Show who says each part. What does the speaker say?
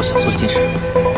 Speaker 1: 我想做一件事